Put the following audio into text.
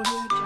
with it.